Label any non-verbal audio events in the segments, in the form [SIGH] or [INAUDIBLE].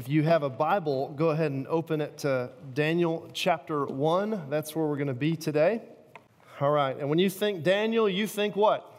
if you have a Bible, go ahead and open it to Daniel chapter 1. That's where we're going to be today. All right. And when you think Daniel, you think what?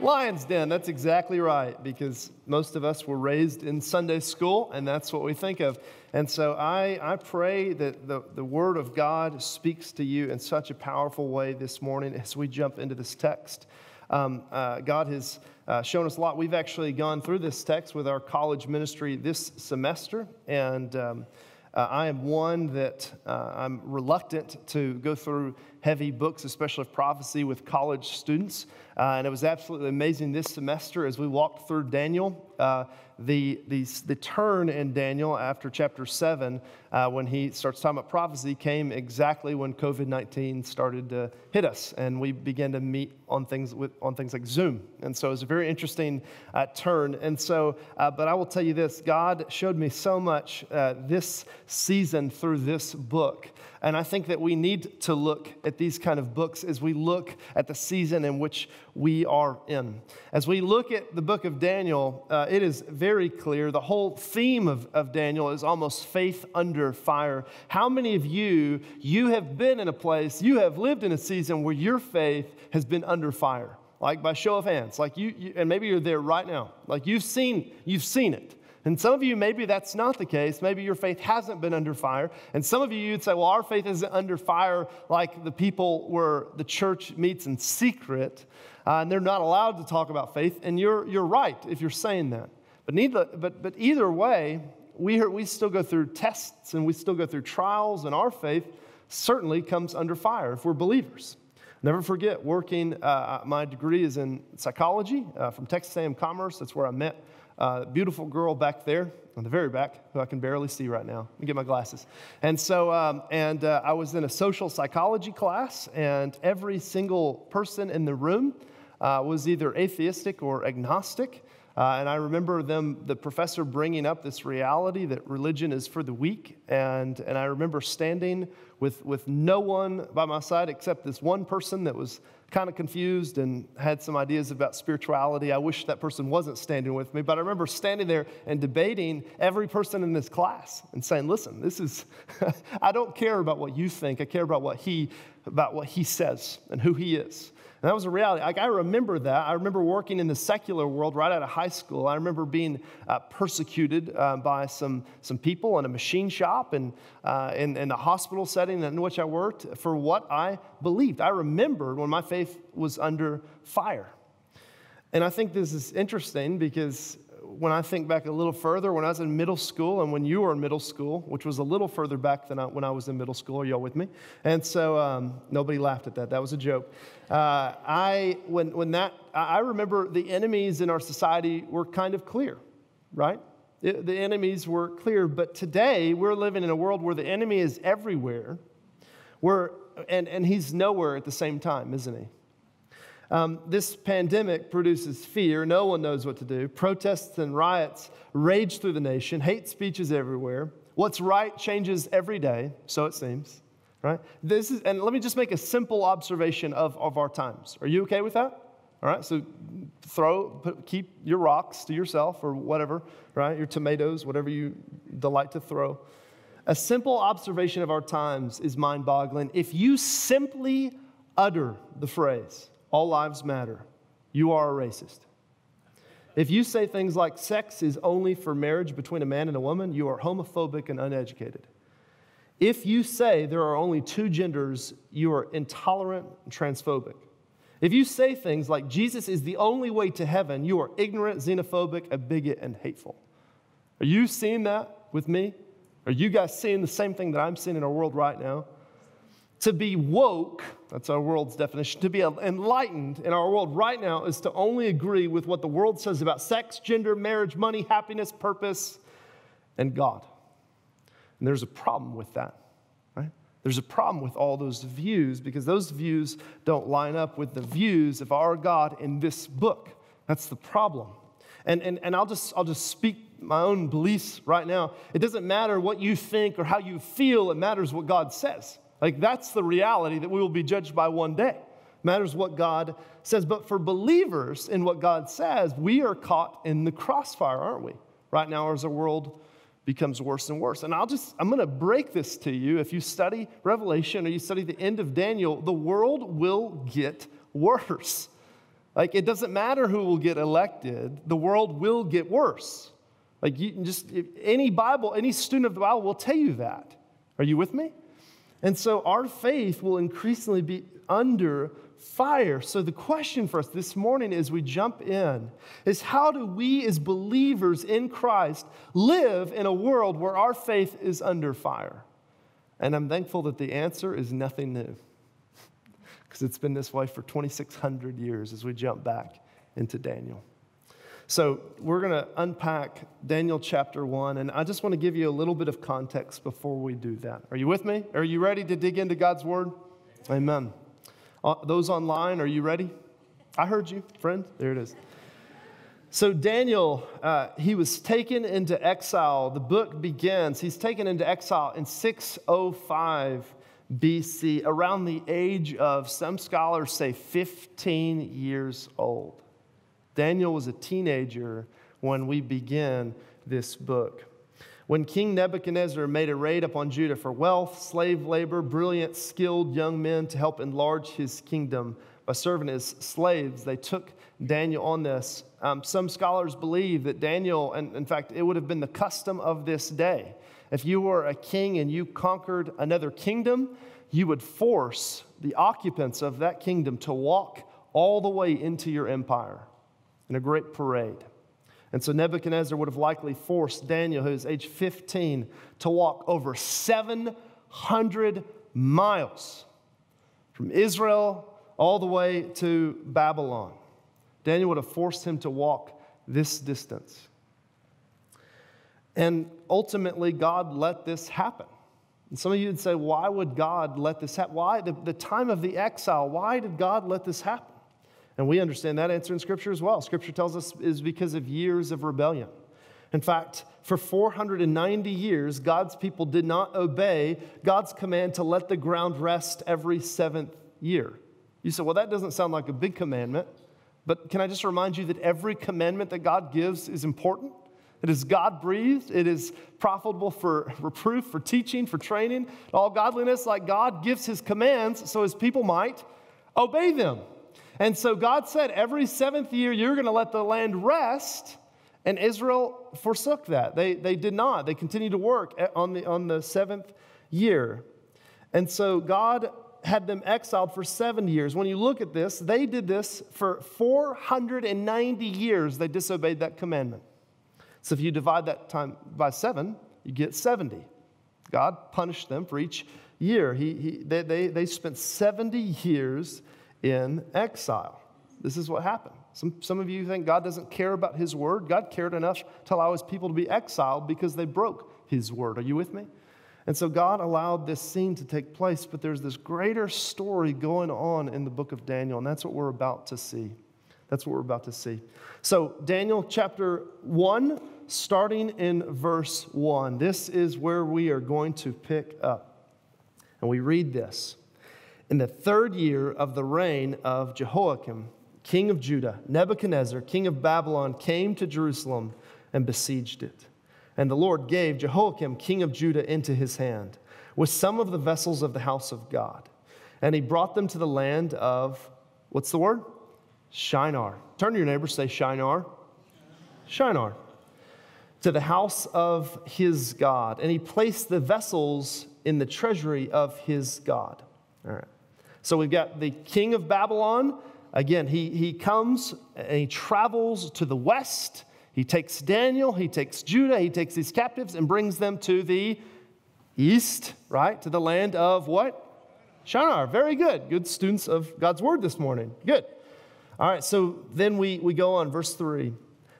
Lion's Den. That's exactly right, because most of us were raised in Sunday school, and that's what we think of. And so I, I pray that the, the Word of God speaks to you in such a powerful way this morning as we jump into this text. Um, uh, God has uh, shown us a lot. We've actually gone through this text with our college ministry this semester, and um, uh, I am one that uh, I'm reluctant to go through heavy books, especially of prophecy, with college students. Uh, and it was absolutely amazing this semester as we walked through Daniel. Uh, the, the, the turn in Daniel after chapter 7, uh, when he starts talking about prophecy, came exactly when COVID 19 started to hit us. And we began to meet on things, with, on things like Zoom. And so it was a very interesting uh, turn. And so, uh, but I will tell you this God showed me so much uh, this season through this book. And I think that we need to look at these kind of books as we look at the season in which we are in. As we look at the book of Daniel, uh, it is very clear. The whole theme of, of Daniel is almost faith under fire. How many of you, you have been in a place, you have lived in a season where your faith has been under fire? Like by show of hands, like you, you and maybe you're there right now. Like you've seen, you've seen it. And some of you, maybe that's not the case. Maybe your faith hasn't been under fire. And some of you, you'd say, well, our faith isn't under fire like the people where the church meets in secret uh, and they're not allowed to talk about faith. And you're, you're right if you're saying that. But, neither, but, but either way, we, we still go through tests and we still go through trials, and our faith certainly comes under fire if we're believers. Never forget, working, uh, my degree is in psychology uh, from Texas A&M Commerce. That's where I met uh, beautiful girl back there on the very back, who I can barely see right now. Let me get my glasses. And so, um, and uh, I was in a social psychology class, and every single person in the room uh, was either atheistic or agnostic. Uh, and I remember them, the professor bringing up this reality that religion is for the weak. And, and I remember standing with, with no one by my side except this one person that was kind of confused and had some ideas about spirituality. I wish that person wasn't standing with me, but I remember standing there and debating every person in this class and saying, listen, this is, [LAUGHS] I don't care about what you think. I care about what he, about what he says and who he is. And that was a reality. Like, I remember that. I remember working in the secular world right out of high school. I remember being uh, persecuted uh, by some, some people in a machine shop and uh, in, in the hospital setting in which I worked for what I believed. I remembered when my faith was under fire. And I think this is interesting because when I think back a little further, when I was in middle school and when you were in middle school, which was a little further back than I, when I was in middle school, are y'all with me? And so um, nobody laughed at that. That was a joke. Uh, I, when, when that, I remember the enemies in our society were kind of clear, right? It, the enemies were clear, but today we're living in a world where the enemy is everywhere, where, and, and he's nowhere at the same time, isn't he? Um, this pandemic produces fear. No one knows what to do. Protests and riots rage through the nation. Hate speech is everywhere. What's right changes every day, so it seems. Right? This is, and let me just make a simple observation of, of our times. Are you okay with that? All right, so throw, put, keep your rocks to yourself or whatever, right? Your tomatoes, whatever you delight to throw. A simple observation of our times is mind boggling. If you simply utter the phrase, all lives matter, you are a racist. If you say things like sex is only for marriage between a man and a woman, you are homophobic and uneducated. If you say there are only two genders, you are intolerant and transphobic. If you say things like Jesus is the only way to heaven, you are ignorant, xenophobic, a bigot, and hateful. Are you seeing that with me? Are you guys seeing the same thing that I'm seeing in our world right now? To be woke, that's our world's definition, to be enlightened in our world right now is to only agree with what the world says about sex, gender, marriage, money, happiness, purpose, and God. And there's a problem with that, right? There's a problem with all those views because those views don't line up with the views of our God in this book. That's the problem. And, and, and I'll, just, I'll just speak my own beliefs right now. It doesn't matter what you think or how you feel, it matters what God says. Like, that's the reality that we will be judged by one day. Matters what God says. But for believers in what God says, we are caught in the crossfire, aren't we? Right now, as our world becomes worse and worse. And I'll just, I'm going to break this to you. If you study Revelation or you study the end of Daniel, the world will get worse. Like, it doesn't matter who will get elected, the world will get worse. Like, you can just, any Bible, any student of the Bible will tell you that. Are you with me? And so our faith will increasingly be under fire. So the question for us this morning as we jump in is how do we as believers in Christ live in a world where our faith is under fire? And I'm thankful that the answer is nothing new. [LAUGHS] Because it's been this way for 2,600 years as we jump back into Daniel. So, we're going to unpack Daniel chapter 1, and I just want to give you a little bit of context before we do that. Are you with me? Are you ready to dig into God's word? Amen. Uh, those online, are you ready? I heard you, friend. There it is. So, Daniel, uh, he was taken into exile. The book begins. He's taken into exile in 605 BC, around the age of, some scholars say, 15 years old. Daniel was a teenager when we begin this book. When King Nebuchadnezzar made a raid upon Judah for wealth, slave labor, brilliant, skilled young men to help enlarge his kingdom by serving as slaves, they took Daniel on this. Um, some scholars believe that Daniel, and in fact, it would have been the custom of this day. If you were a king and you conquered another kingdom, you would force the occupants of that kingdom to walk all the way into your empire in a great parade. And so Nebuchadnezzar would have likely forced Daniel, who is age 15, to walk over 700 miles from Israel all the way to Babylon. Daniel would have forced him to walk this distance. And ultimately, God let this happen. And some of you would say, why would God let this happen? Why? The, the time of the exile, why did God let this happen? And we understand that answer in Scripture as well. Scripture tells us is because of years of rebellion. In fact, for 490 years, God's people did not obey God's command to let the ground rest every seventh year. You say, well, that doesn't sound like a big commandment. But can I just remind you that every commandment that God gives is important? It is God breathed. It is profitable for [LAUGHS] reproof, for teaching, for training, all godliness. Like God gives his commands so his people might obey them. And so God said, every seventh year, you're going to let the land rest. And Israel forsook that. They, they did not. They continued to work on the, on the seventh year. And so God had them exiled for seven years. When you look at this, they did this for 490 years. They disobeyed that commandment. So if you divide that time by seven, you get 70. God punished them for each year. He, he, they, they, they spent 70 years in exile. This is what happened. Some, some of you think God doesn't care about his word. God cared enough to allow his people to be exiled because they broke his word. Are you with me? And so God allowed this scene to take place, but there's this greater story going on in the book of Daniel, and that's what we're about to see. That's what we're about to see. So, Daniel chapter 1, starting in verse 1. This is where we are going to pick up. And we read this. In the third year of the reign of Jehoiakim, king of Judah, Nebuchadnezzar, king of Babylon, came to Jerusalem and besieged it. And the Lord gave Jehoiakim, king of Judah, into his hand with some of the vessels of the house of God. And he brought them to the land of, what's the word? Shinar. Turn to your neighbor, say Shinar. Shinar. To the house of his God. And he placed the vessels in the treasury of his God. All right. So we've got the king of Babylon. Again, he, he comes and he travels to the west. He takes Daniel, he takes Judah, he takes these captives and brings them to the east, right? To the land of what? Shinar. Very good. Good students of God's word this morning. Good. All right, so then we, we go on, verse 3.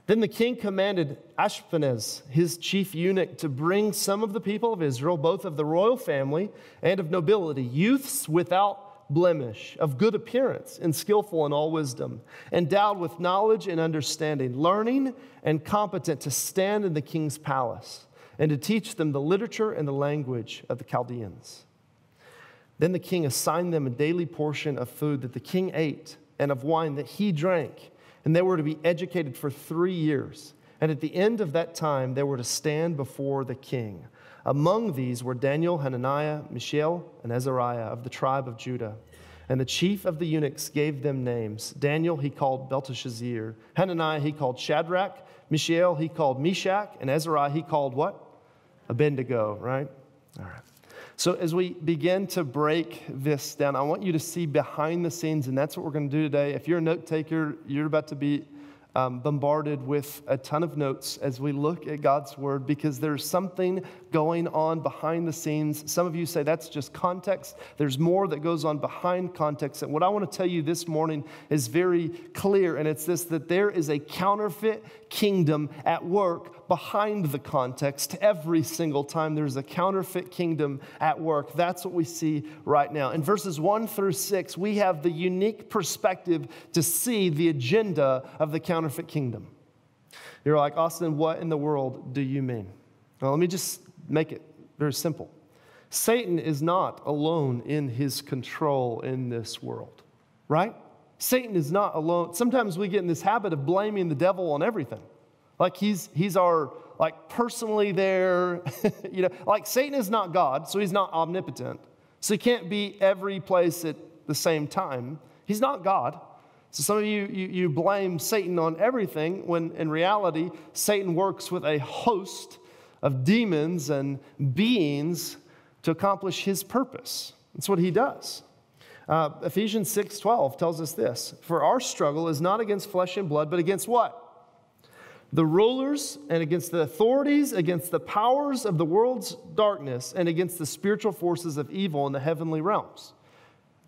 Then the king commanded Ashpenaz, his chief eunuch, to bring some of the people of Israel, both of the royal family and of nobility, youths without blemish, of good appearance, and skillful in all wisdom, endowed with knowledge and understanding, learning and competent to stand in the king's palace, and to teach them the literature and the language of the Chaldeans. Then the king assigned them a daily portion of food that the king ate and of wine that he drank, and they were to be educated for three years. And at the end of that time, they were to stand before the king. Among these were Daniel, Hananiah, Mishael, and Azariah of the tribe of Judah. And the chief of the eunuchs gave them names. Daniel he called Belteshazzar. Hananiah he called Shadrach. Mishael he called Meshach. And Azariah he called what? Abednego, right? All right. So, as we begin to break this down, I want you to see behind the scenes, and that's what we're going to do today. If you're a note taker, you're about to be um, bombarded with a ton of notes as we look at God's word because there's something going on behind the scenes. Some of you say that's just context. There's more that goes on behind context. And what I want to tell you this morning is very clear, and it's this that there is a counterfeit kingdom at work behind the context. Every single time there's a counterfeit kingdom at work. That's what we see right now. In verses one through six, we have the unique perspective to see the agenda of the counterfeit kingdom. You're like, Austin, what in the world do you mean? Well, let me just make it very simple. Satan is not alone in his control in this world, right? Satan is not alone. Sometimes we get in this habit of blaming the devil on everything. Like he's, he's our, like personally there, [LAUGHS] you know, like Satan is not God, so he's not omnipotent. So he can't be every place at the same time. He's not God. So some of you, you, you blame Satan on everything when in reality, Satan works with a host of demons and beings to accomplish his purpose. That's what he does. Uh, Ephesians 6:12 tells us this: "For our struggle is not against flesh and blood, but against what? The rulers and against the authorities, against the powers of the world's darkness, and against the spiritual forces of evil in the heavenly realms."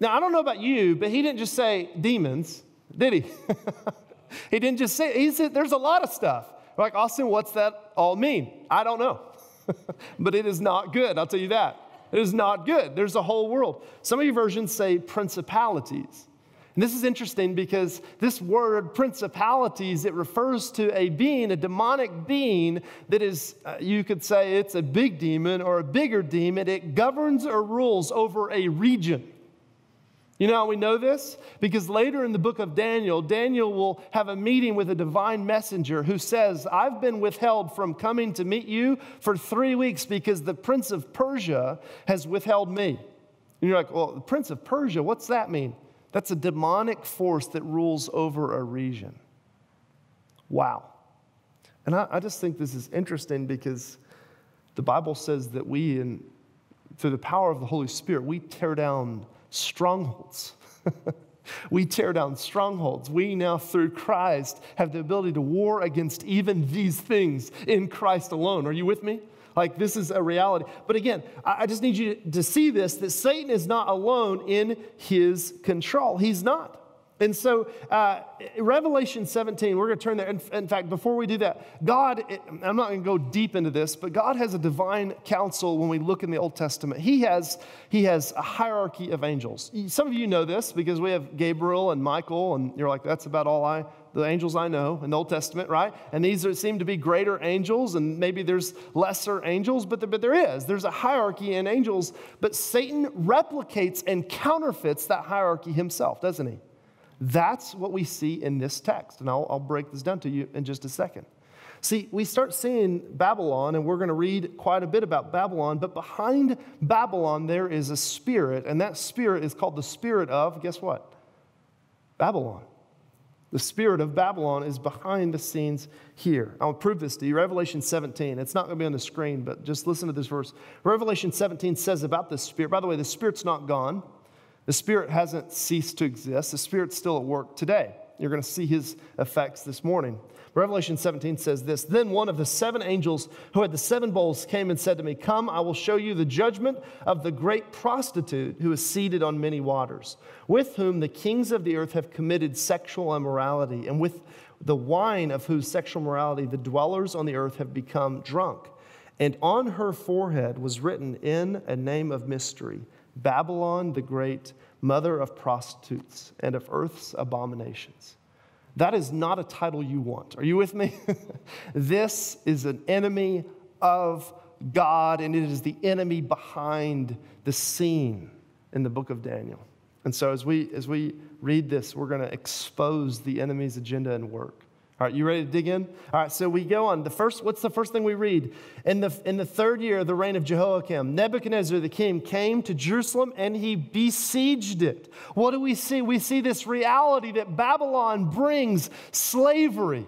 Now, I don't know about you, but he didn't just say demons, did he? [LAUGHS] he didn't just say. He said there's a lot of stuff. Like Austin, what's that all mean? I don't know, [LAUGHS] but it is not good. I'll tell you that. It is not good. There's a whole world. Some of your versions say principalities. And this is interesting because this word principalities, it refers to a being, a demonic being that is, uh, you could say it's a big demon or a bigger demon. It governs or rules over a region. You know how we know this? Because later in the book of Daniel, Daniel will have a meeting with a divine messenger who says, I've been withheld from coming to meet you for three weeks because the prince of Persia has withheld me. And you're like, well, the prince of Persia, what's that mean? That's a demonic force that rules over a region. Wow. And I, I just think this is interesting because the Bible says that we, in, through the power of the Holy Spirit, we tear down strongholds. [LAUGHS] we tear down strongholds. We now, through Christ, have the ability to war against even these things in Christ alone. Are you with me? Like, this is a reality. But again, I just need you to see this that Satan is not alone in his control. He's not. And so, uh, Revelation 17, we're going to turn there. In, in, fact, before we do that, God, I'm not going to go deep into this, but God has a divine council when we look in the Old Testament. He has, he has a hierarchy of angels. Some of you know this because we have Gabriel and Michael, and you're like, that's about all I, the angels I know in the Old Testament, right? And these are, seem to be greater angels, and maybe there's lesser angels, but, but there is. There's a hierarchy in angels, but Satan replicates and counterfeits that hierarchy himself, doesn't he? That's what we see in this text. And I'll, I'll break this down to you in just a second. See, we start seeing Babylon, and we're going to read quite a bit about Babylon, but behind Babylon, there is a spirit, and that spirit is called the spirit of, guess what? Babylon. The spirit of Babylon is behind the scenes here. I'll prove this to you. Revelation 17. It's not going to be on the screen, but just listen to this verse. Revelation 17 says about this spirit. By the way, the spirit's not gone. The Spirit hasn't ceased to exist, the Spirit's still at work today. You're going to see his effects this morning. Revelation 17 says this Then one of the seven angels who had the seven bowls came and said to me, Come, I will show you the judgment of the great prostitute who is seated on many waters, with whom the kings of the earth have committed sexual immorality, and with the wine of whose sexual morality the dwellers on the earth have become drunk. And on her forehead was written in a name of mystery Babylon the Great, mother of prostitutes and of earth's abominations. That is not a title you want. Are you with me? [LAUGHS] this is an enemy of God, and it is the enemy behind the scene in the book of Daniel. And so, as we, as we read this, we're going to expose the enemy's agenda and work. All right, you ready to dig in? All right, so we go on. The first, what's the first thing we read? In the, in the third year of the reign of Jehoiakim, Nebuchadnezzar the king came to Jerusalem and he besieged it. What do we see? We see this reality that Babylon brings slavery.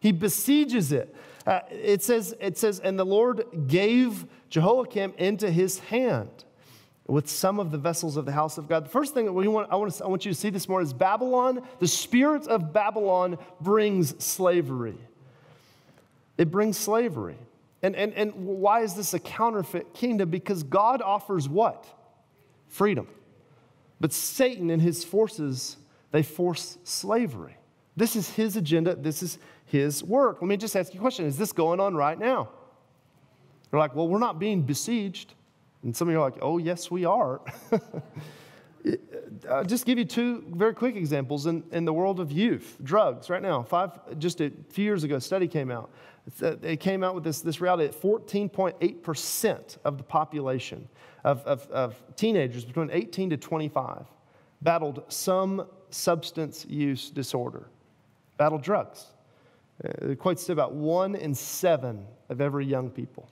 He besieges it. Uh, it, says, it says, and the Lord gave Jehoiakim into his hand with some of the vessels of the house of God. The first thing that we want, I, want to, I want you to see this morning is Babylon, the spirit of Babylon brings slavery. It brings slavery. And, and, and why is this a counterfeit kingdom? Because God offers what? Freedom. But Satan and his forces, they force slavery. This is his agenda, this is his work. Let me just ask you a question Is this going on right now? They're like, well, we're not being besieged. And some of you are like, oh, yes, we are. [LAUGHS] I'll just give you two very quick examples in, in the world of youth, drugs, right now. Five, just a few years ago, a study came out. Uh, it came out with this, this reality that 14.8% of the population of, of, of teenagers between 18 to 25 battled some substance use disorder, battled drugs. Uh, it equates to about one in seven of every young people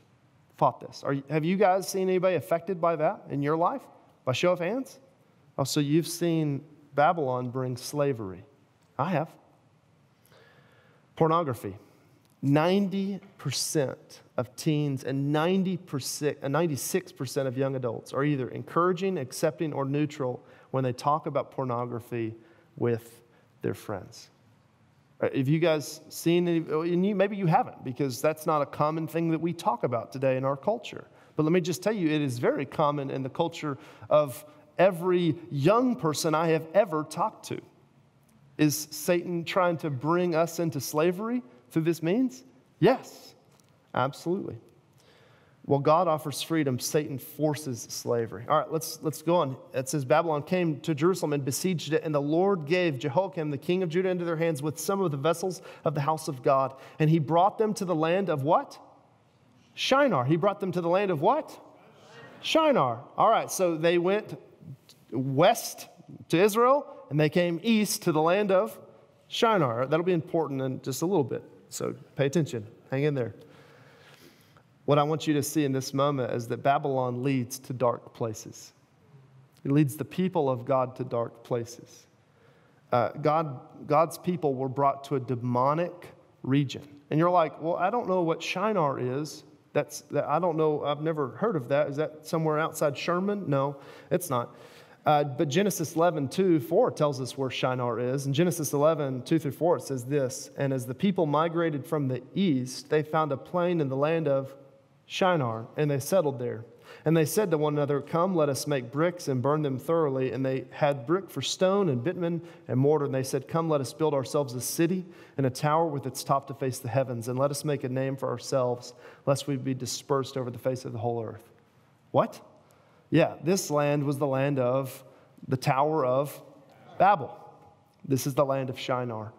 fought this. Are, have you guys seen anybody affected by that in your life? By show of hands? Oh, so you've seen Babylon bring slavery. I have. Pornography. 90% of teens and 90%, 96% uh, of young adults are either encouraging, accepting, or neutral when they talk about pornography with their friends. Uh, have you guys seen any, oh, and you, maybe you haven't because that's not a common thing that we talk about today in our culture. But let me just tell you, it is very common in the culture of every young person I have ever talked to. Is Satan trying to bring us into slavery through this means? Yes, absolutely. Well, God offers freedom, Satan forces slavery. All right, let's, let's go on. It says Babylon came to Jerusalem and besieged it, and the Lord gave Jehoiakim, the king of Judah, into their hands with some of the vessels of the house of God. And he brought them to the land of what? Shinar. He brought them to the land of what? Shinar. All right, so they went west to Israel, and they came east to the land of Shinar. That'll be important in just a little bit, so pay attention. Hang in there. What I want you to see in this moment is that Babylon leads to dark places. It leads the people of God to dark places. Uh, God, God's people were brought to a demonic region. And you're like, well, I don't know what Shinar is. That's, that, I don't know, I've never heard of that. Is that somewhere outside Sherman? No, it's not. Uh, but Genesis 11, 2, 4 tells us where Shinar is. In Genesis 11, 2 through 4, it says this And as the people migrated from the east, they found a plain in the land of Shinar, and they settled there. And they said to one another, Come, let us make bricks and burn them thoroughly. And they had brick for stone and bitumen and mortar. And they said, Come, let us build ourselves a city and a tower with its top to face the heavens. And let us make a name for ourselves, lest we be dispersed over the face of the whole earth. What? Yeah, this land was the land of the Tower of Babel. This is the land of Shinar.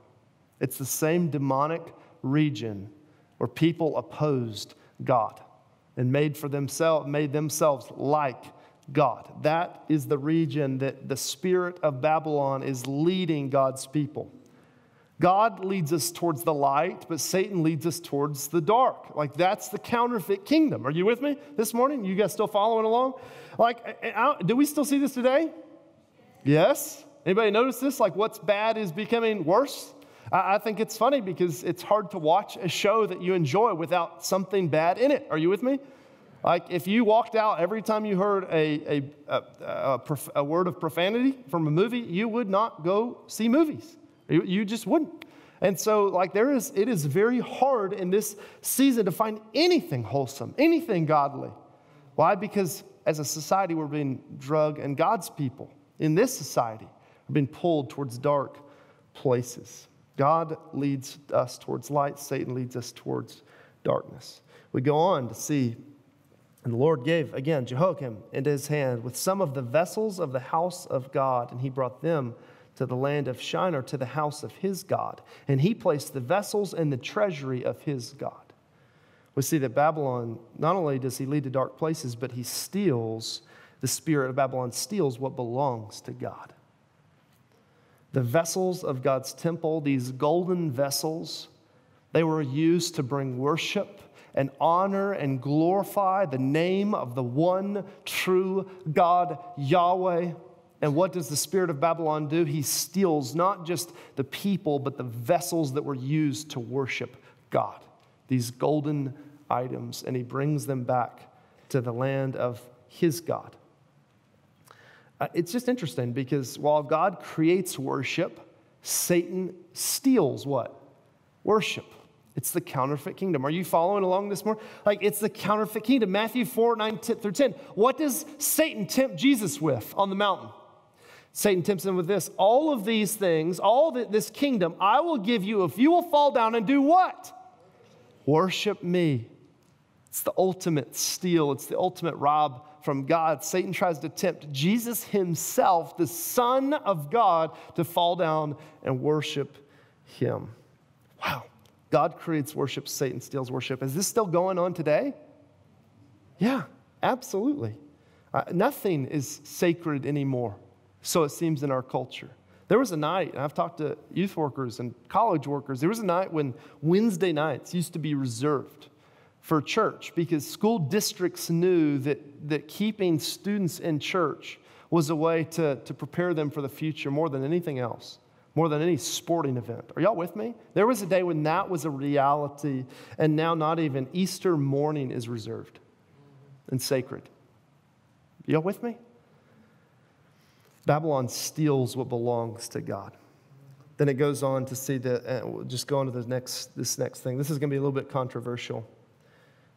It's the same demonic region where people opposed God and made for themselves made themselves like God. That is the region that the spirit of Babylon is leading God's people. God leads us towards the light, but Satan leads us towards the dark. Like that's the counterfeit kingdom. Are you with me this morning? You guys still following along? Like, do we still see this today? Yes. Anybody notice this? Like, what's bad is becoming worse. I, think it's funny because it's hard to watch a show that you enjoy without something bad in it. Are you with me? Like if you walked out every time you heard a, a, a, a, word of profanity from a movie, you would not go see movies. You, you just wouldn't. And so, like, there is, it is very hard in this season to find anything wholesome, anything godly. Why? Because as a society, we're being drug, and God's people in this society are being pulled towards dark places. God leads us towards light, Satan leads us towards darkness. We go on to see, and the Lord gave, again, Jehoiakim into his hand with some of the vessels of the house of God, and he brought them to the land of Shinar, to the house of his God. And he placed the vessels in the treasury of his God. We see that Babylon, not only does he lead to dark places, but he steals, the spirit of Babylon steals what belongs to God. The vessels of God's temple, these golden vessels, they were used to bring worship and honor and glorify the name of the one true God, Yahweh. And what does the spirit of Babylon do? He steals not just the people, but the vessels that were used to worship God, these golden items, and he brings them back to the land of his God. Uh, it's just interesting because while God creates worship, Satan steals what? Worship. It's the counterfeit kingdom. Are you following along this morning? Like, it's the counterfeit kingdom. Matthew 4 9 through 10. What does Satan tempt Jesus with on the mountain? Satan tempts him with this all of these things, all this kingdom, I will give you if you will fall down and do what? Worship me. It's the ultimate steal, it's the ultimate rob from God. Satan tries to tempt Jesus himself, the Son of God, to fall down and worship him. Wow. God creates worship, Satan steals worship. Is this still going on today? Yeah, absolutely. Uh, nothing is sacred anymore so it seems in our culture. There was a night, and I've talked to youth workers and college workers, there was a night when Wednesday nights used to be reserved for church because school districts knew that, that keeping students in church was a way to, to prepare them for the future more than anything else, more than any sporting event. Are y'all with me? There was a day when that was a reality, and now not even Easter morning is reserved and sacred. Y'all with me? Babylon steals what belongs to God. Then it goes on to see the, uh, just go on to the next, this next thing. This is going to be a little bit controversial.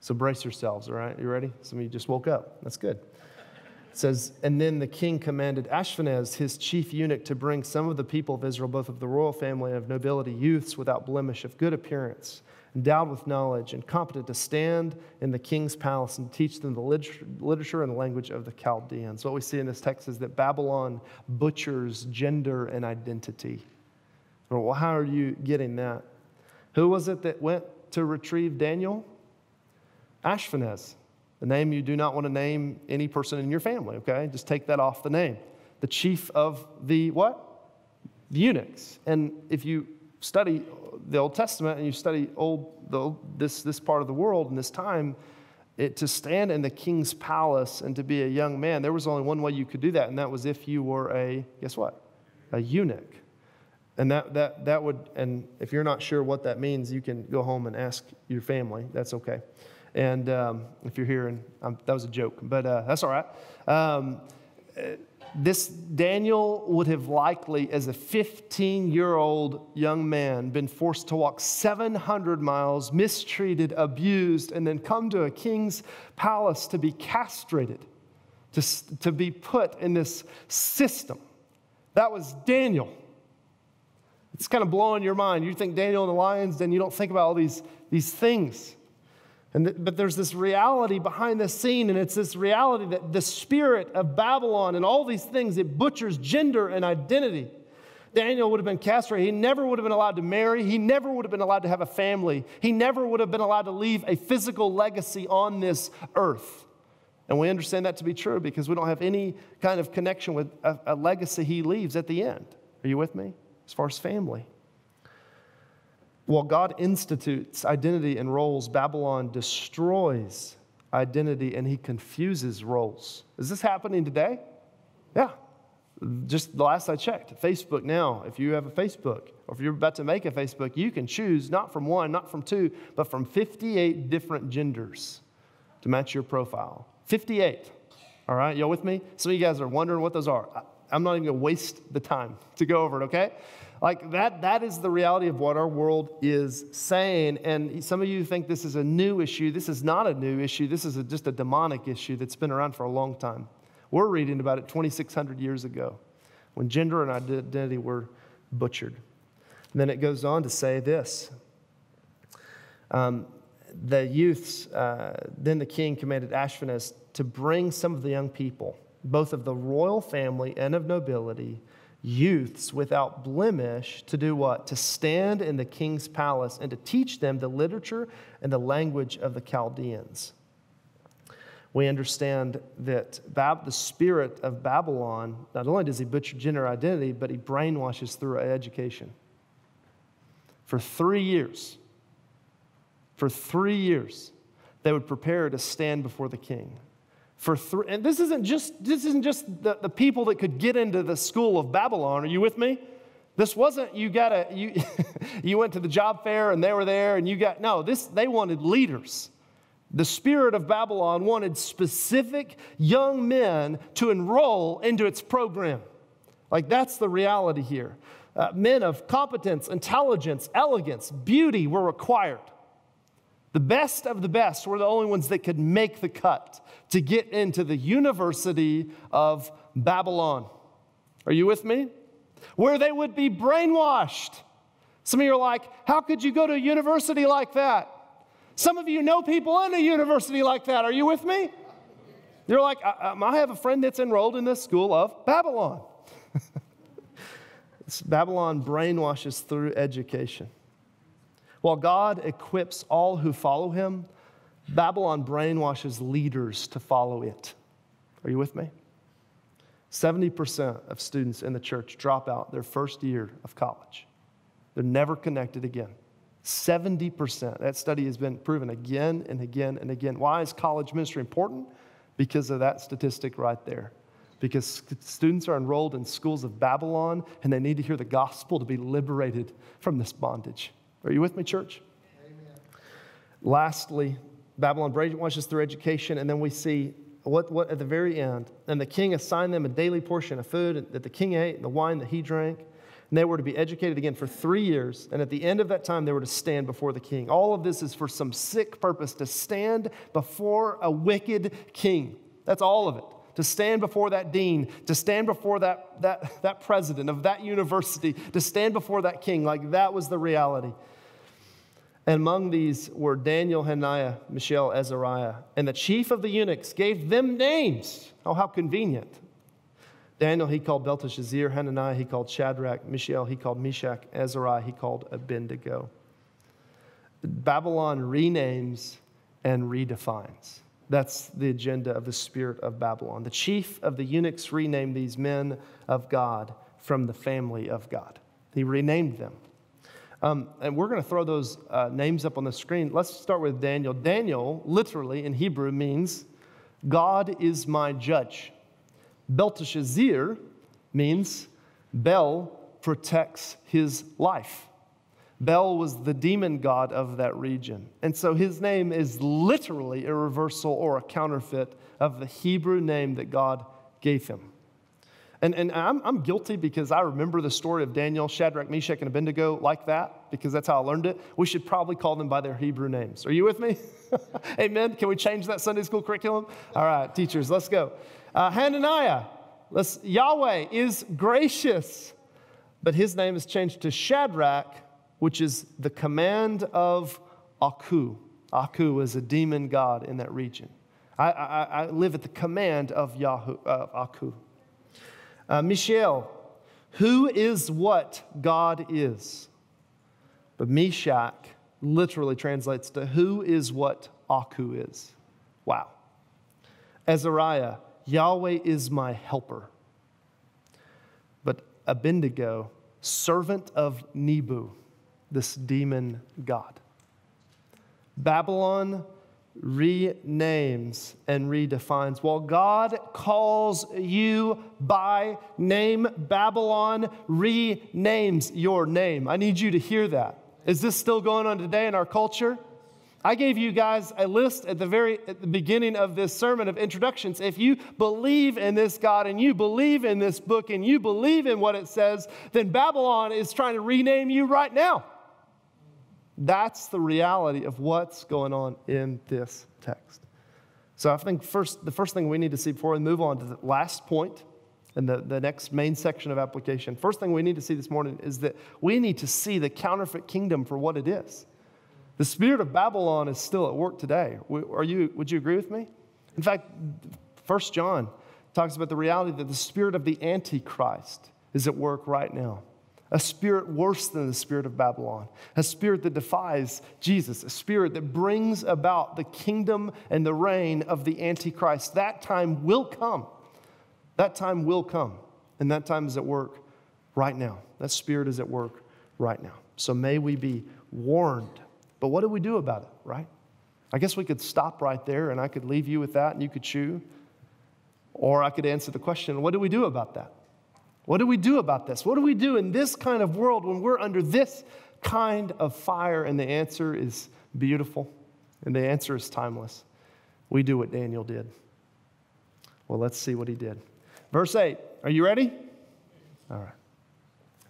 So brace yourselves, all right? You ready? Some of you just woke up. That's good. It says, And then the king commanded Ashpenaz, his chief eunuch, to bring some of the people of Israel, both of the royal family and of nobility, youths without blemish, of good appearance, endowed with knowledge, and competent to stand in the king's palace and teach them the literature and the language of the Chaldeans. What we see in this text is that Babylon butchers gender and identity. Well, how are you getting that? Who was it that went to retrieve Daniel? Ashpenaz, the name you do not want to name any person in your family, okay? Just take that off the name. The chief of the what? The eunuchs. And if you study the Old Testament and you study old, the, this, this part of the world in this time, it, to stand in the king's palace and to be a young man, there was only one way you could do that, and that was if you were a, guess what? A eunuch. And that, that, that would, and if you're not sure what that means, you can go home and ask your family. That's okay. And um, if you're here, and um, that was a joke, but uh, that's all right. Um, this Daniel would have likely, as a 15 year old young man, been forced to walk 700 miles, mistreated, abused, and then come to a king's palace to be castrated, to, to be put in this system. That was Daniel. It's kind of blowing your mind. You think Daniel and the lions, then you don't think about all these, these things. And th- but there's this reality behind the scene, and it's this reality that the spirit of Babylon and all these things, it butchers gender and identity. Daniel would have been castrated. He never would have been allowed to marry. He never would have been allowed to have a family. He never would have been allowed to leave a physical legacy on this earth. And we understand that to be true because we don't have any kind of connection with a, a legacy he leaves at the end. Are you with me? As far as family. While God institutes identity and roles, Babylon destroys identity and he confuses roles. Is this happening today? Yeah. Just the last I checked, Facebook now, if you have a Facebook or if you're about to make a Facebook, you can choose not from one, not from two, but from 58 different genders to match your profile. 58. All right, y'all with me? Some of you guys are wondering what those are. I'm not even to waste the time to go over it, okay? Like that, that is the reality of what our world is saying. And some of you think this is a new issue. This is not a new issue. This is a, just a demonic issue that's been around for a long time. We're reading about it 2,600 years ago when gender and identity were butchered. And then it goes on to say this um, the youths, uh, then the king commanded Ashpenaz to bring some of the young people, both of the royal family and of nobility, youths without blemish, to do what? To stand in the king's palace and to teach them the literature and the language of the Chaldeans. We understand that Bab- the spirit of Babylon, not only does he butcher gender identity, but he brainwashes through education. For three years, for three years, they would prepare to stand before the king. For three, and this isn't just this isn't just the, the people that could get into the school of Babylon. Are you with me? This wasn't you got a you [LAUGHS] you went to the job fair and they were there and you got no, this they wanted leaders. The spirit of Babylon wanted specific young men to enroll into its program. Like that's the reality here. Uh, men of competence, intelligence, elegance, beauty were required. The best of the best were the only ones that could make the cut to get into the University of Babylon. Are you with me? Where they would be brainwashed. Some of you are like, how could you go to a university like that? Some of you know people in a university like that. Are you with me? You're like, I, I have a friend that's enrolled in the school of Babylon. [LAUGHS] Babylon brainwashes through education. While God equips all who follow him, Babylon brainwashes leaders to follow it. Are you with me? 70% of students in the church drop out their first year of college. They're never connected again. 70%. That study has been proven again and again and again. Why is college ministry important? Because of that statistic right there. Because students are enrolled in schools of Babylon and they need to hear the gospel to be liberated from this bondage. Are you with me, church? Amen. Lastly, Babylon brainwashes through education, and then we see what, what at the very end. And the king assigned them a daily portion of food that the king ate and the wine that he drank. And they were to be educated again for three years. And at the end of that time, they were to stand before the king. All of this is for some sick purpose to stand before a wicked king. That's all of it. To stand before that dean, to stand before that, that, that president of that university, to stand before that king. Like that was the reality. And among these were Daniel, Hananiah, Mishael, Azariah. And the chief of the eunuchs gave them names. Oh, how convenient. Daniel he called Belteshazzar, Hananiah he called Shadrach, Mishael he called Meshach, Azariah he called Abednego. Babylon renames and redefines. That's the agenda of the spirit of Babylon. The chief of the eunuchs renamed these men of God from the family of God. He renamed them. Um, and we're going to throw those uh, names up on the screen. Let's start with Daniel. Daniel, literally in Hebrew, means God is my judge. Belteshazzar means Bel protects his life. Bel was the demon god of that region. And so his name is literally a reversal or a counterfeit of the Hebrew name that God gave him. And, and I'm, I'm guilty because I remember the story of Daniel, Shadrach, Meshach, and Abednego like that because that's how I learned it. We should probably call them by their Hebrew names. Are you with me? [LAUGHS] Amen. Can we change that Sunday school curriculum? All right, teachers, let's go. Uh, Hananiah, let's, Yahweh is gracious, but his name is changed to Shadrach, which is the command of Aku. Aku is a demon god in that region. I, I, I live at the command of Yahoo, uh, Aku. Uh, Mishael, who is what God is? But Meshach literally translates to who is what Aku is. Wow. Azariah, Yahweh is my helper. But Abednego, servant of Nebu, this demon god. Babylon renames and redefines. While God calls you by name, Babylon renames your name. I need you to hear that. Is this still going on today in our culture? I gave you guys a list at the very at the beginning of this sermon of introductions. If you believe in this God and you believe in this book and you believe in what it says, then Babylon is trying to rename you right now. That's the reality of what's going on in this text. So I think first, the first thing we need to see before we move on to the last point and the, the next main section of application, first thing we need to see this morning is that we need to see the counterfeit kingdom for what it is. The spirit of Babylon is still at work today. Are you, would you agree with me? In fact, First John talks about the reality that the spirit of the Antichrist is at work right now. A spirit worse than the spirit of Babylon, a spirit that defies Jesus, a spirit that brings about the kingdom and the reign of the Antichrist. That time will come. That time will come. And that time is at work right now. That spirit is at work right now. So may we be warned but what do we do about it, right? I guess we could stop right there and I could leave you with that and you could chew. Or I could answer the question what do we do about that? What do we do about this? What do we do in this kind of world when we're under this kind of fire? And the answer is beautiful and the answer is timeless. We do what Daniel did. Well, let's see what he did. Verse 8, are you ready? All right.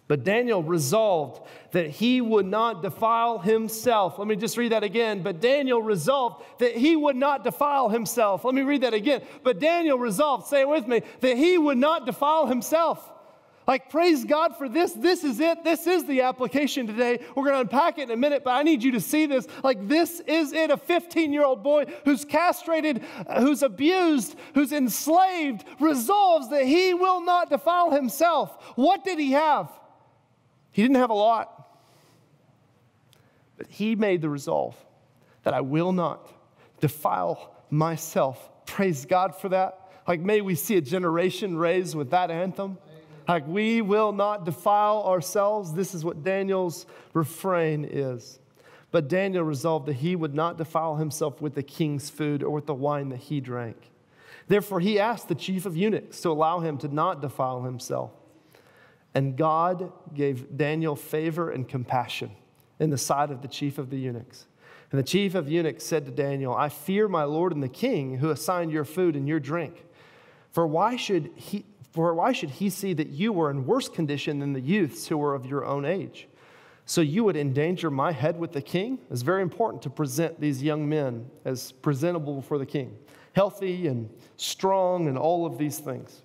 But Daniel resolved that he would not defile himself. Let me just read that again. But Daniel resolved that he would not defile himself. Let me read that again. But Daniel resolved, say it with me, that he would not defile himself. Like, praise God for this. This is it. This is the application today. We're going to unpack it in a minute, but I need you to see this. Like, this is it. A 15 year old boy who's castrated, who's abused, who's enslaved, resolves that he will not defile himself. What did he have? He didn't have a lot, but he made the resolve that I will not defile myself. Praise God for that. Like, may we see a generation raised with that anthem. Like, we will not defile ourselves. This is what Daniel's refrain is. But Daniel resolved that he would not defile himself with the king's food or with the wine that he drank. Therefore, he asked the chief of eunuchs to allow him to not defile himself. And God gave Daniel favor and compassion in the sight of the chief of the eunuchs. And the chief of eunuchs said to Daniel, I fear my lord and the king who assigned your food and your drink. For why should he, for why should he see that you were in worse condition than the youths who were of your own age? So you would endanger my head with the king? It's very important to present these young men as presentable before the king, healthy and strong and all of these things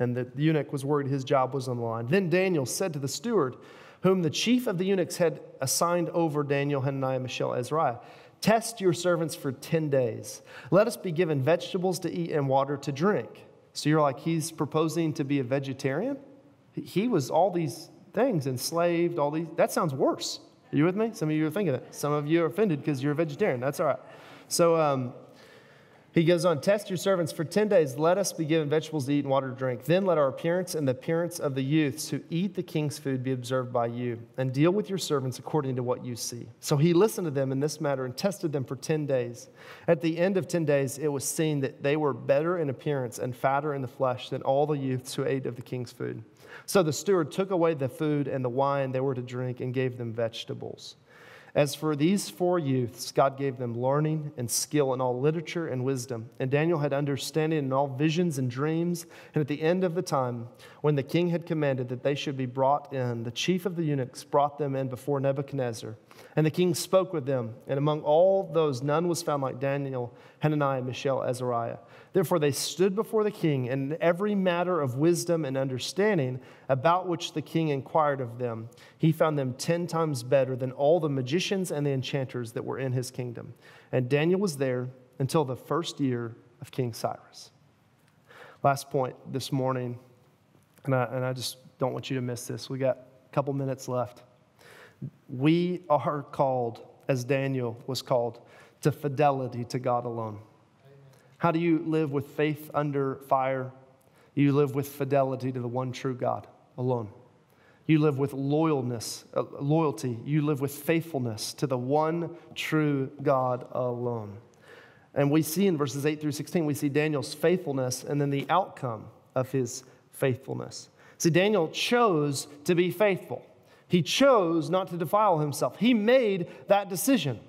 and the eunuch was worried his job was on the line. Then Daniel said to the steward, whom the chief of the eunuchs had assigned over Daniel, Hananiah, Mishael, Azariah, Test your servants for 10 days. Let us be given vegetables to eat and water to drink. So you're like, he's proposing to be a vegetarian? He was all these things, enslaved, all these. That sounds worse. Are you with me? Some of you are thinking it. Some of you are offended because you're a vegetarian. That's all right. So, um, he goes on, Test your servants for 10 days. Let us be given vegetables to eat and water to drink. Then let our appearance and the appearance of the youths who eat the king's food be observed by you, and deal with your servants according to what you see. So he listened to them in this matter and tested them for 10 days. At the end of 10 days, it was seen that they were better in appearance and fatter in the flesh than all the youths who ate of the king's food. So the steward took away the food and the wine they were to drink and gave them vegetables. As for these four youths, God gave them learning and skill in all literature and wisdom. And Daniel had understanding in all visions and dreams. And at the end of the time, when the king had commanded that they should be brought in, the chief of the eunuchs brought them in before Nebuchadnezzar. And the king spoke with them. And among all those, none was found like Daniel, Hananiah, Mishael, Azariah. Therefore, they stood before the king, and every matter of wisdom and understanding about which the king inquired of them, he found them ten times better than all the magicians and the enchanters that were in his kingdom. And Daniel was there until the first year of King Cyrus. Last point this morning, and I, and I just don't want you to miss this. We got a couple minutes left. We are called, as Daniel was called, to fidelity to God alone. How do you live with faith under fire? You live with fidelity to the one true God alone. You live with loyalness, uh, loyalty. You live with faithfulness to the one true God alone. And we see in verses 8 through 16, we see Daniel's faithfulness and then the outcome of his faithfulness. See, Daniel chose to be faithful. He chose not to defile himself. He made that decision.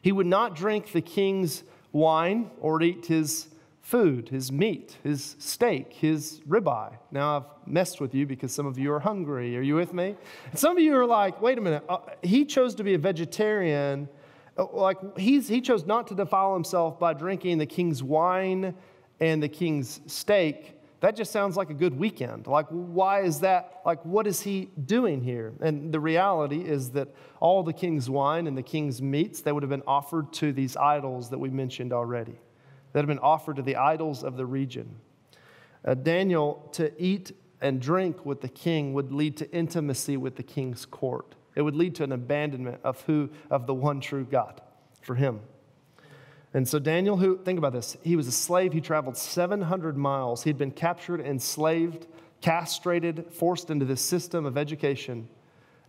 He would not drink the king's wine or eat his food, his meat, his steak, his ribeye. Now, I've messed with you because some of you are hungry. Are you with me? And some of you are like, wait a minute, uh, he chose to be a vegetarian. Uh, like, he's, he chose not to defile himself by drinking the king's wine and the king's steak. That just sounds like a good weekend. Like, why is that? Like, what is he doing here? And the reality is that all the king's wine and the king's meats, they would have been offered to these idols that we mentioned already that have been offered to the idols of the region. Uh, Daniel, to eat and drink with the king would lead to intimacy with the king's court. It would lead to an abandonment of who, of the one true God for him. And so Daniel, who, think about this, he was a slave. He traveled 700 miles. He'd been captured, enslaved, castrated, forced into this system of education.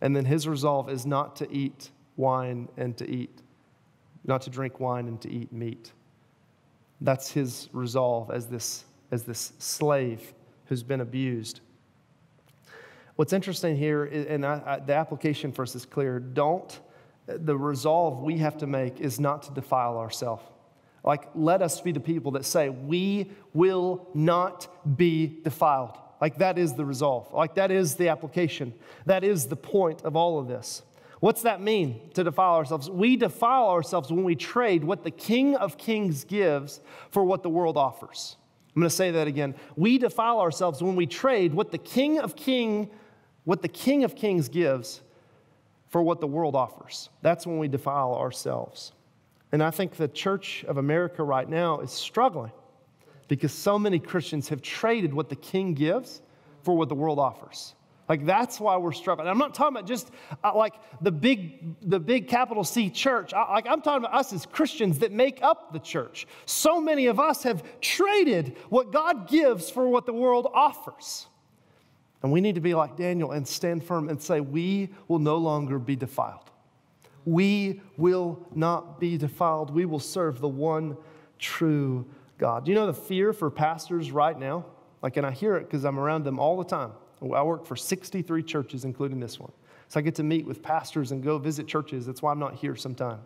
And then his resolve is not to eat wine and to eat, not to drink wine and to eat meat. That's his resolve as this, as this slave who's been abused. What's interesting here, and I, I, the application for us is clear don't, the resolve we have to make is not to defile ourselves. Like, let us be the people that say, we will not be defiled. Like, that is the resolve. Like, that is the application. That is the point of all of this. What's that mean to defile ourselves? We defile ourselves when we trade what the King of Kings gives for what the world offers. I'm going to say that again. We defile ourselves when we trade what the King of King what the King of Kings gives for what the world offers. That's when we defile ourselves. And I think the church of America right now is struggling because so many Christians have traded what the king gives for what the world offers. Like that's why we're struggling. I'm not talking about just uh, like the big, the big capital C church. I, like I'm talking about us as Christians that make up the church. So many of us have traded what God gives for what the world offers. And we need to be like Daniel and stand firm and say, we will no longer be defiled. We will not be defiled. We will serve the one true God. Do you know the fear for pastors right now? Like, and I hear it because I'm around them all the time. I work for 63 churches, including this one. So I get to meet with pastors and go visit churches. That's why I'm not here sometime.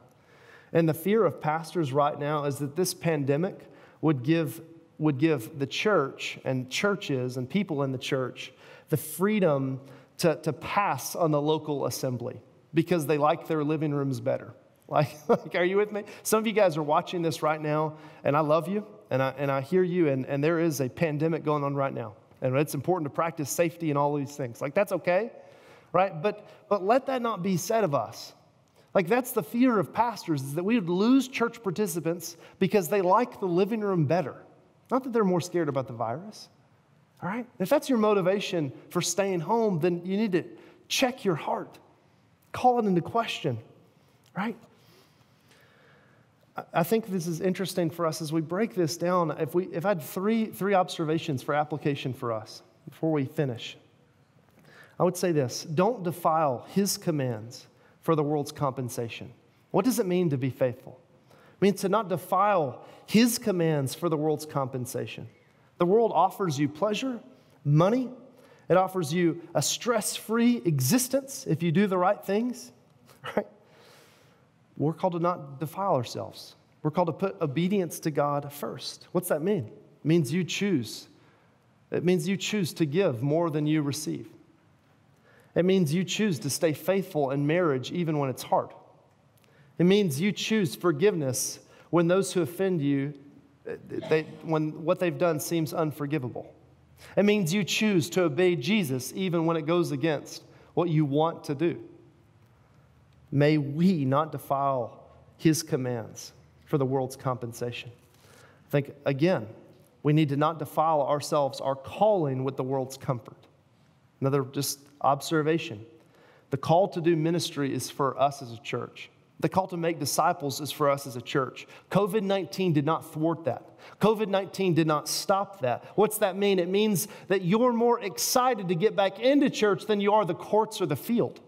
And the fear of pastors right now is that this pandemic would give, would give the church and churches and people in the church the freedom to, to pass on the local assembly because they like their living rooms better. [LAUGHS] Like, like, are you with me? Some of you guys are watching this right now, and I love you, and I, and I hear you, and, and there is a pandemic going on right now and it's important to practice safety and all these things. Like, that's okay, right? But, but let that not be said of us. Like, that's the fear of pastors, is that we would lose church participants because they like the living room better. Not that they're more scared about the virus, all right? If that's your motivation for staying home, then you need to check your heart, call it into question, right? I think this is interesting for us as we break this down. If, we, if I had three, three observations for application for us before we finish, I would say this don't defile his commands for the world's compensation. What does it mean to be faithful? It means to not defile his commands for the world's compensation. The world offers you pleasure, money, it offers you a stress free existence if you do the right things, [LAUGHS] right? We're called to not defile ourselves. We're called to put obedience to God first. What's that mean? It means you choose. It means you choose to give more than you receive. It means you choose to stay faithful in marriage even when it's hard. It means you choose forgiveness when those who offend you, they, when what they've done seems unforgivable. It means you choose to obey Jesus even when it goes against what you want to do. May we not defile his commands for the world's compensation. I think, again, we need to not defile ourselves, our calling with the world's comfort. Another just observation. The call to do ministry is for us as a church. The call to make disciples is for us as a church. COVID 19 did not thwart that. COVID 19 did not stop that. What's that mean? It means that you're more excited to get back into church than you are the courts or the field.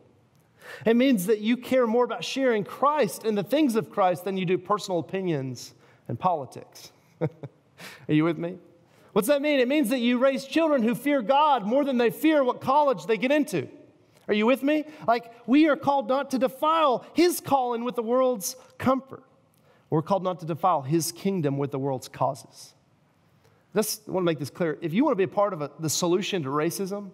It means that you care more about sharing Christ and the things of Christ than you do personal opinions and politics. [LAUGHS] Are you with me? What's that mean? It means that you raise children who fear God more than they fear what college they get into. Are you with me? Like, we are called not to defile his calling with the world's comfort. We're called not to defile his kingdom with the world's causes. I want to make this clear. If you want to be a part of a, the solution to racism,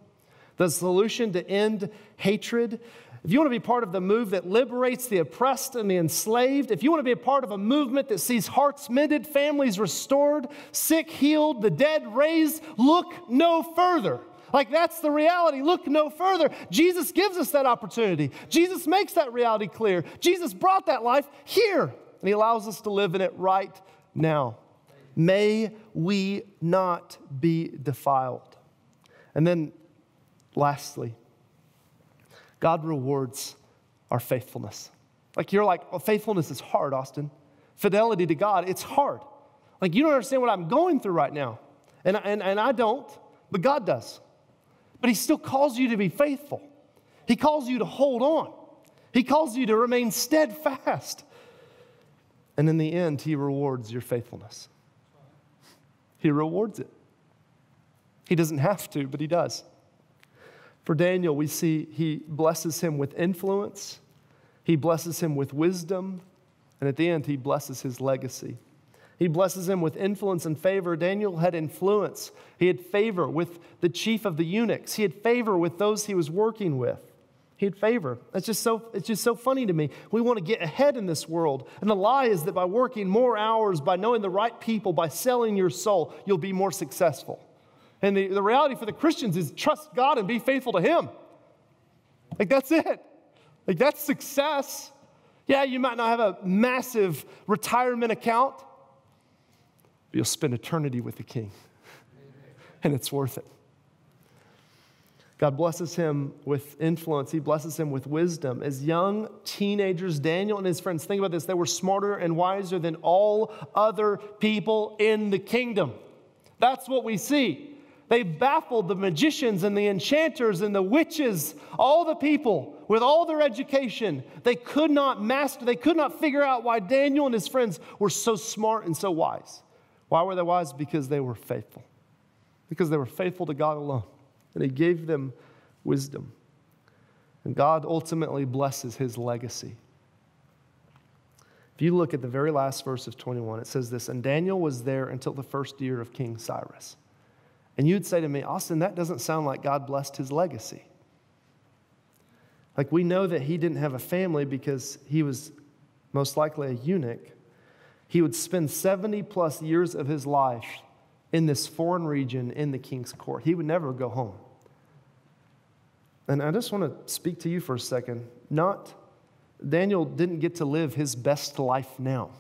the solution to end hatred, if you want to be part of the move that liberates the oppressed and the enslaved, if you want to be a part of a movement that sees hearts mended, families restored, sick healed, the dead raised, look no further. Like, that's the reality. Look no further. Jesus gives us that opportunity. Jesus makes that reality clear. Jesus brought that life here, and He allows us to live in it right now. May we not be defiled. And then, lastly, God rewards our faithfulness. Like, you're like, well, faithfulness is hard, Austin. Fidelity to God, it's hard. Like, you don't understand what I'm going through right now. And, and, and I don't, but God does. But He still calls you to be faithful. He calls you to hold on. He calls you to remain steadfast. And in the end, He rewards your faithfulness. He rewards it. He doesn't have to, but He does. For Daniel, we see He blesses him with influence, He blesses him with wisdom, and at the end, He blesses his legacy. He blesses him with influence and favor. Daniel had influence. He had favor with the chief of the eunuchs. He had favor with those he was working with. He had favor. It's just so, it's just so funny to me. We want to get ahead in this world. And the lie is that by working more hours, by knowing the right people, by selling your soul, you'll be more successful. And the, the reality for the Christians is trust God and be faithful to Him. Like, that's it. Like, that's success. Yeah, you might not have a massive retirement account, but you'll spend eternity with the King. And it's worth it. God blesses him with influence. He blesses him with wisdom. As young teenagers, Daniel and his friends, think about this, they were smarter and wiser than all other people in the kingdom. That's what we see. They baffled the magicians and the enchanters and the witches, all the people with all their education. They could not master, they could not figure out why Daniel and his friends were so smart and so wise. Why were they wise? Because they were faithful. Because they were faithful to God alone and he gave them wisdom. And God ultimately blesses his legacy. If you look at the very last verse of 21, it says this And Daniel was there until the first year of King Cyrus. And you'd say to me, Austin, that doesn't sound like God blessed his legacy. Like we know that he didn't have a family because he was most likely a eunuch. He would spend 70 plus years of his life in this foreign region in the king's court. He would never go home. And I just want to speak to you for a second. Not, Daniel didn't get to live his best life now.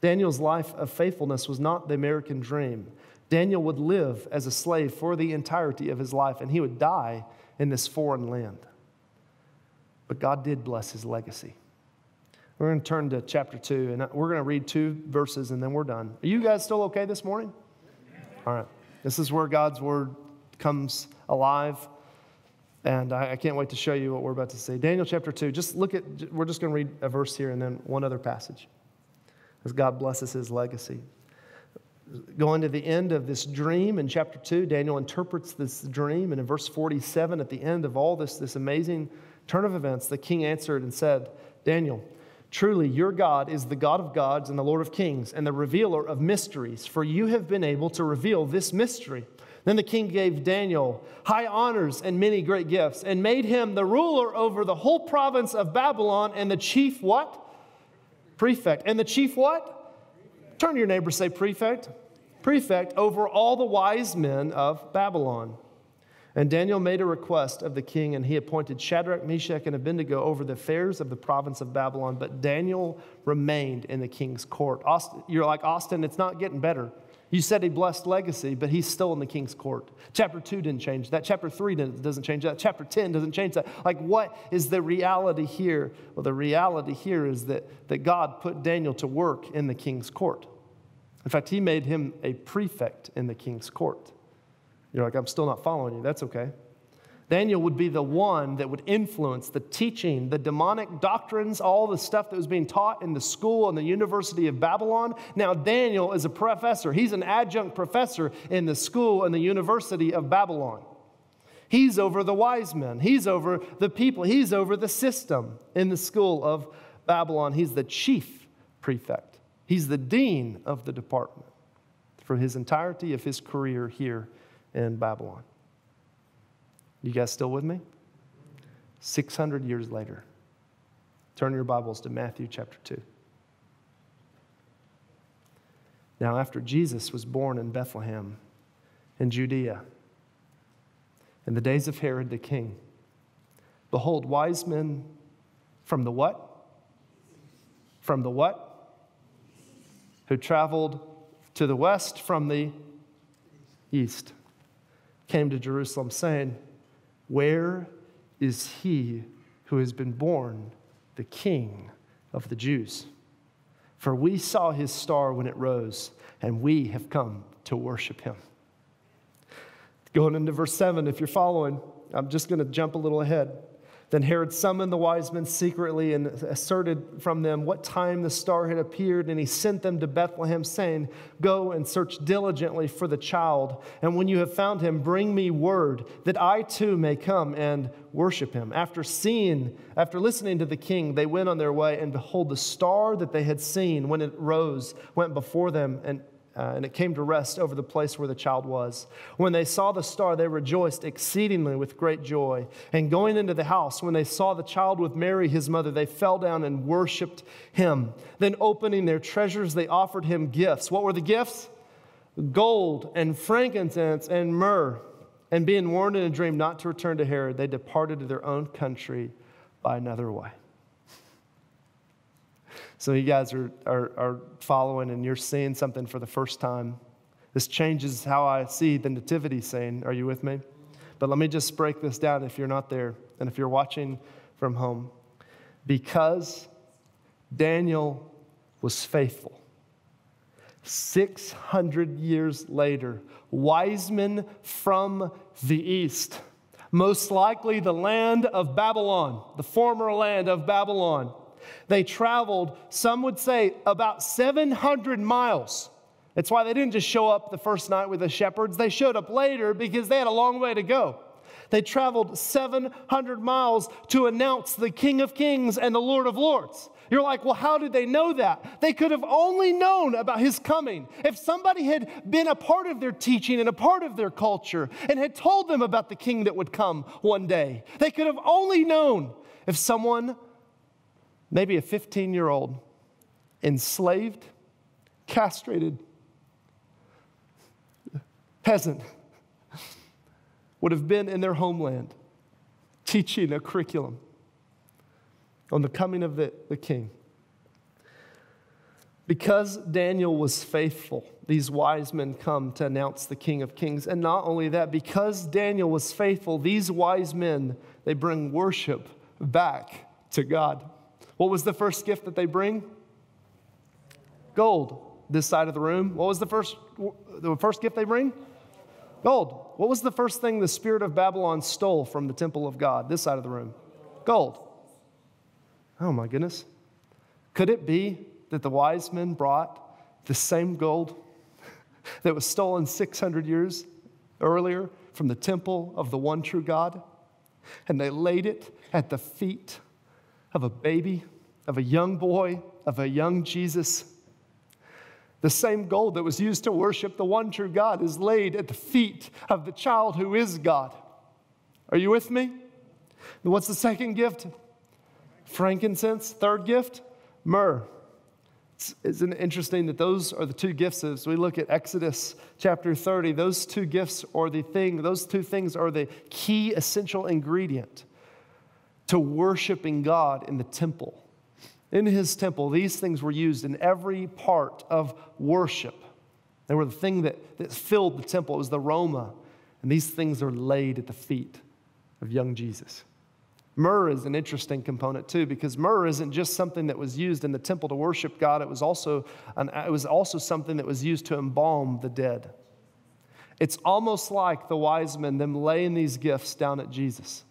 Daniel's life of faithfulness was not the American dream. Daniel would live as a slave for the entirety of his life, and he would die in this foreign land. But God did bless his legacy. We're going to turn to chapter 2, and we're going to read two verses, and then we're done. Are you guys still okay this morning? All right. This is where God's word comes alive, and I, I can't wait to show you what we're about to say. Daniel chapter 2, just look at, we're just going to read a verse here and then one other passage as God blesses his legacy. Going to the end of this dream in chapter 2, Daniel interprets this dream, and in verse 47, at the end of all this, this amazing turn of events, the king answered and said, Daniel, Truly, your God is the God of gods and the Lord of kings and the revealer of mysteries, for you have been able to reveal this mystery. Then the king gave Daniel high honors and many great gifts and made him the ruler over the whole province of Babylon and the chief what? Prefect. And the chief what? Turn to your neighbor, say prefect. Prefect over all the wise men of Babylon. And Daniel made a request of the king, and he appointed Shadrach, Meshach, and Abednego over the affairs of the province of Babylon. But Daniel remained in the king's court. Austin, you're like, Austin, it's not getting better. You said he blessed legacy, but he's still in the king's court. Chapter 2 didn't change that. Chapter 3 doesn't change that. Chapter 10 doesn't change that. Like, what is the reality here? Well, the reality here is that, that God put Daniel to work in the king's court. In fact, he made him a prefect in the king's court. You're like, I'm still not following you. That's okay. Daniel would be the one that would influence the teaching, the demonic doctrines, all the stuff that was being taught in the school and the University of Babylon. Now, Daniel is a professor. He's an adjunct professor in the school and the University of Babylon. He's over the wise men. He's over the people. He's over the system in the school of Babylon. He's the chief prefect. He's the dean of the department for his entirety of his career here in Babylon. You guys still with me? 600 years later. Turn your Bibles to Matthew chapter 2. Now, after Jesus was born in Bethlehem in Judea, in the days of Herod the king, behold, wise men from the what? From the what? Who traveled to the west from the east came to Jerusalem, saying, Where is he who has been born the King of the Jews? For we saw his star when it rose, and we have come to worship him. Going into verse 7, if you're following, I'm just going to jump a little ahead. Then Herod summoned the wise men secretly and asserted from them what time the star had appeared, and he sent them to Bethlehem, saying, Go and search diligently for the child, and when you have found him, bring me word that I too may come and worship him. After seeing, after listening to the king, they went on their way, and behold, the star that they had seen when it rose went before them and uh, and it came to rest over the place where the child was. When they saw the star, they rejoiced exceedingly with great joy. And going into the house, when they saw the child with Mary, his mother, they fell down and worshiped him. Then, opening their treasures, they offered him gifts. What were the gifts? Gold and frankincense and myrrh. And being warned in a dream not to return to Herod, they departed to their own country by another way. So you guys are, are, are following and you're seeing something for the first time. This changes how I see the nativity scene. Are you with me? But let me just break this down if you're not there and if you're watching from home. Because Daniel was faithful. 600 years later, wise men from the east, most likely the land of Babylon, the former land of Babylon, they traveled, some would say, about 700 miles. That's why they didn't just show up the first night with the shepherds. They showed up later because they had a long way to go. They traveled 700 miles to announce the King of Kings and the Lord of Lords. You're like, well, how did they know that? They could have only known about his coming. If somebody had been a part of their teaching and a part of their culture and had told them about the king that would come one day, they could have only known if someone maybe a 15 year old, enslaved, castrated peasant would have been in their homeland teaching a curriculum on the coming of the, the king. Because Daniel was faithful, these wise men come to announce the King of Kings. And not only that, because Daniel was faithful, these wise men, they bring worship back to God. What was the first gift that they bring? Gold. This side of the room. What was the first, the first gift they bring? Gold. What was the first thing the spirit of Babylon stole from the temple of God? This side of the room. Gold. Oh my goodness. Could it be that the wise men brought the same gold [LAUGHS] that was stolen 600 years earlier from the temple of the one true God? And they laid it at the feet of a baby of a young boy, of a young Jesus. The same gold that was used to worship the one true God is laid at the feet of the child who is God. Are you with me? What's the second gift? Frankincense. Third gift? Myrrh. Isn't it interesting that those are the two gifts as we look at Exodus chapter 30? Those two gifts are the thing, those two things are the key essential ingredient to worshiping God in the temple in his temple, these things were used in every part of worship. They were the thing that, that filled the temple, it was the aroma. And these things are laid at the feet of young Jesus. Myrrh is an interesting component too, because myrrh isn't just something that was used in the temple to worship God, it was also, an, it was also something that was used to embalm the dead. It's almost like the wise men, them laying these gifts down at Jesus.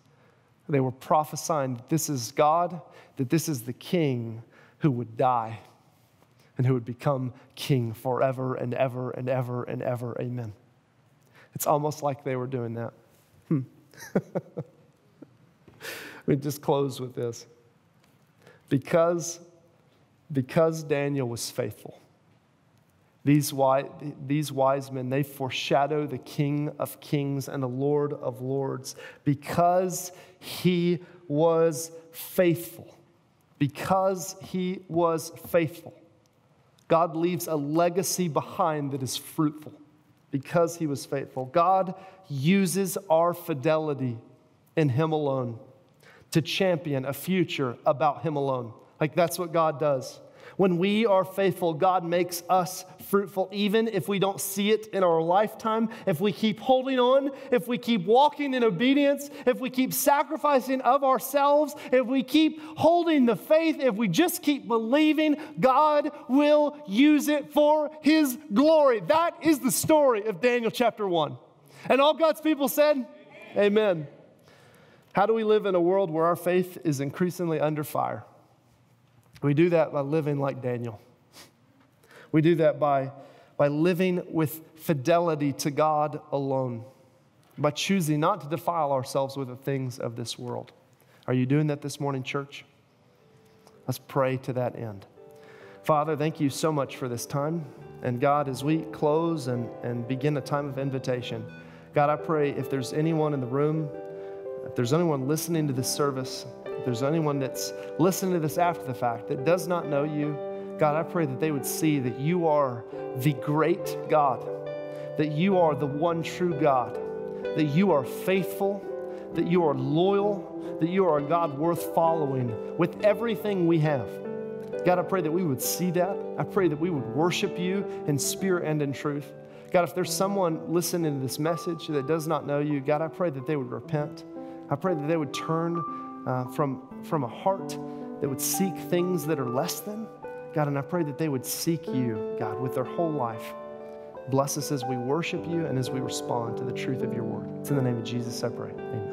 They were prophesying that this is God, that this is the king who would die and who would become king forever and ever and ever and ever. Amen. It's almost like they were doing that. Hmm. [LAUGHS] Me just close with this. Because, because Daniel was faithful, these wise, these wise men, they foreshadow the King of kings and the Lord of lords because he was faithful. Because he was faithful. God leaves a legacy behind that is fruitful because he was faithful. God uses our fidelity in him alone to champion a future about him alone. Like that's what God does. When we are faithful, God makes us fruitful, even if we don't see it in our lifetime. If we keep holding on, if we keep walking in obedience, if we keep sacrificing of ourselves, if we keep holding the faith, if we just keep believing, God will use it for His glory. That is the story of Daniel chapter 1. And all God's people said, Amen. Amen. How do we live in a world where our faith is increasingly under fire? We do that by living like Daniel. We do that by, by living with fidelity to God alone, by choosing not to defile ourselves with the things of this world. Are you doing that this morning, church? Let's pray to that end. Father, thank you so much for this time. And God, as we close and, and begin a time of invitation, God, I pray if there's anyone in the room, if there's anyone listening to this service if there's anyone that's listening to this after the fact that does not know you, God, I pray that they would see that you are the great God, that you are the one true God, that you are faithful, that you are loyal, that you are a God worth following with everything we have. God, I pray that we would see that. I pray that we would worship you in spirit and in truth. God, if there's someone listening to this message that does not know you, God, I pray that they would repent. I pray that they would turn uh, from, from a heart that would seek things that are less than. God, and I pray that they would seek you, God, with their whole life. Bless us as we worship you and as we respond to the truth of your word. It's in the name of Jesus I pray. Amen.